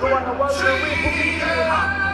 Go on the world we put.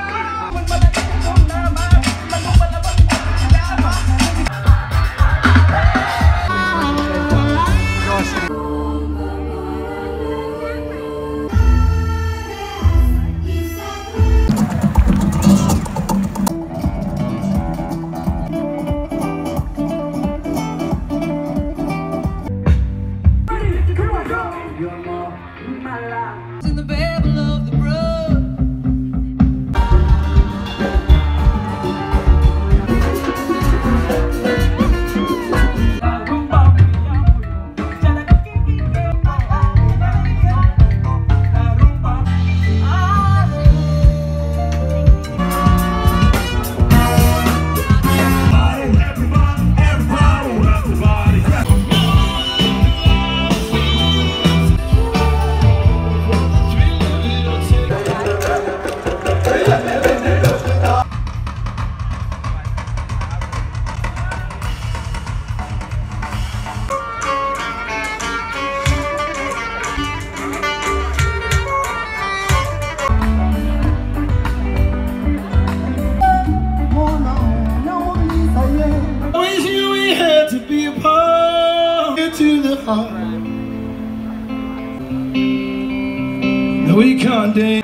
Heart. No, we can't dance.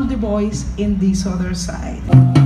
All the boys in this other side.